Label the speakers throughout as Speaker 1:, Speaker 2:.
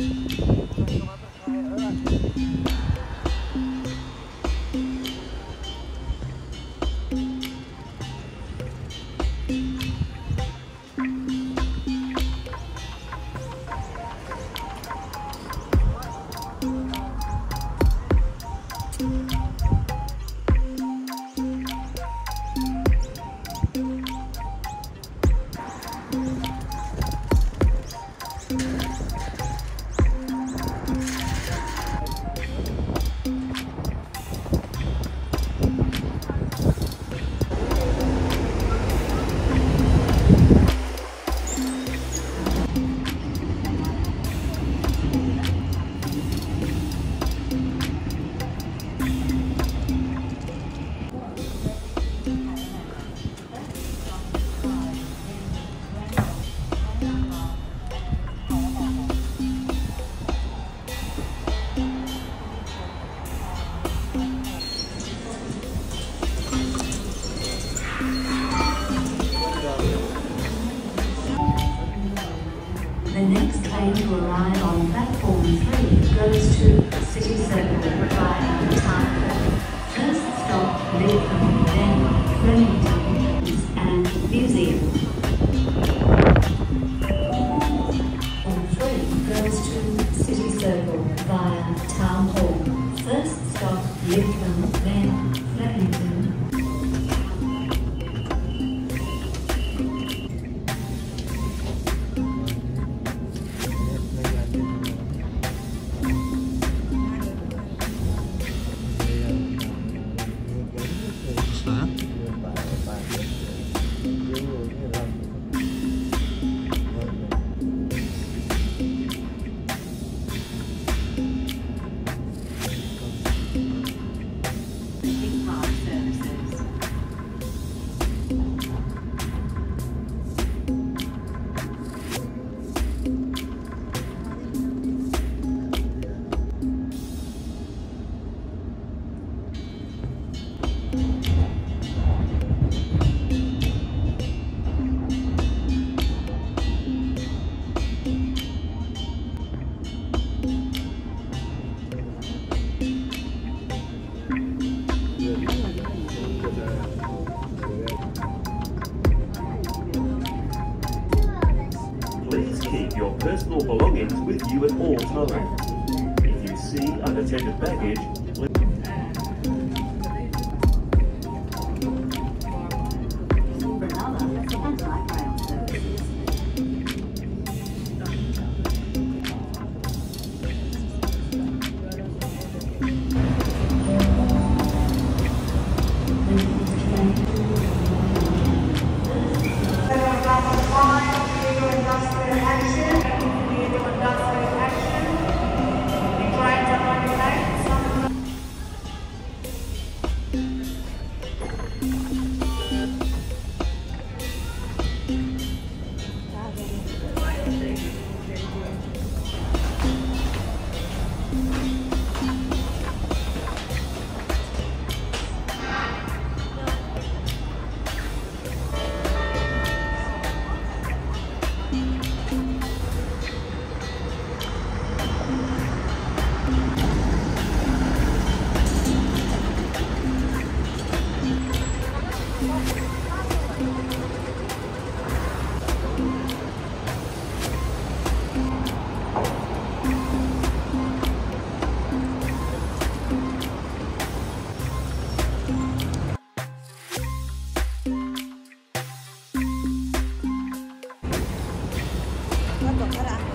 Speaker 1: Thank you. The next train to arrive on platform 3 goes to City Circle by time. Gracias.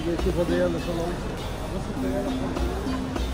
Speaker 1: subjetivo de Anderson não. Você tem.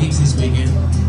Speaker 2: weeks this weekend.